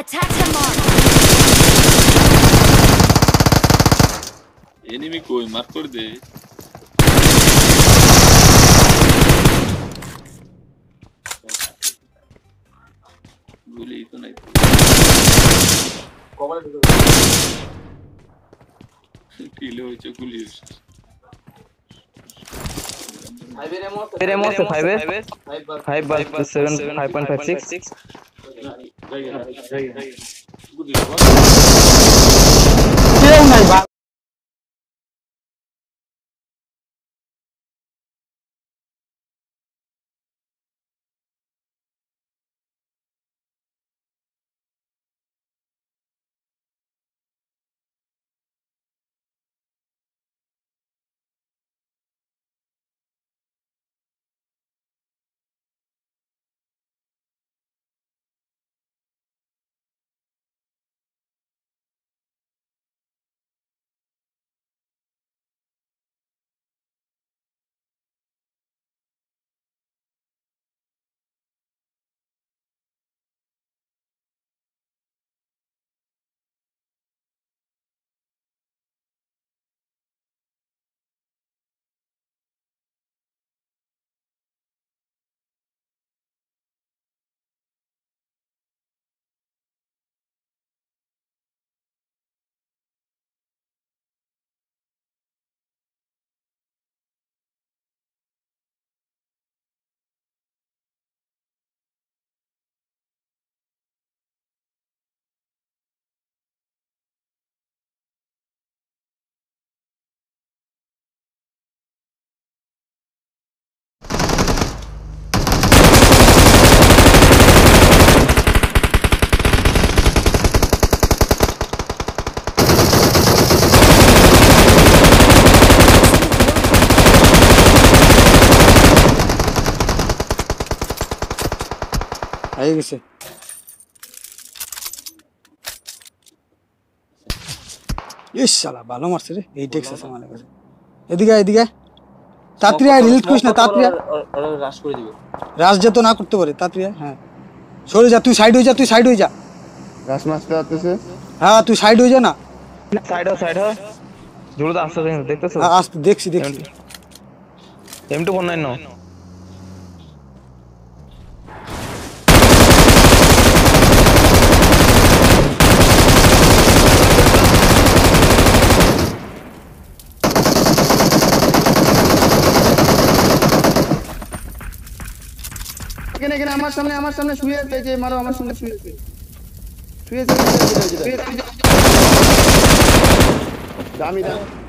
Attack the mark. Enemy কই? মার করে দে। গুলি তো নাই। কিলে হয়েছে গুলি फाइव एमओ से फाइव एस फाइव बार seven five point five six क्यों नहीं হয়ে গেছে ইস ভালো মারছে রে এই টেক্স আছে মানে কাছে এদিকে এদিকে তাঁতরিয়া আয় রিলিজ করিস না তাঁতরিয়া রাস করে দিবে রাশ যেত না করতে পারে তাঁতরিয়া হ্যাঁ সরে যা তুই সাইড হয়ে যা তুই সাইড হয়ে যা রাস মারতে আসতেছে হ্যাঁ তুই সাইড হয়ে যা না সাইড হয়ে সাইড হয়ে জোরে আসতে দেখতেছ দেখছি দেখছি এম249 এখানে আমার সামনে আমার সামনে শুয়ে আছে যে মারো আমার সামনে শুয়ে আছে, শুয়ে আছে। দামি দামি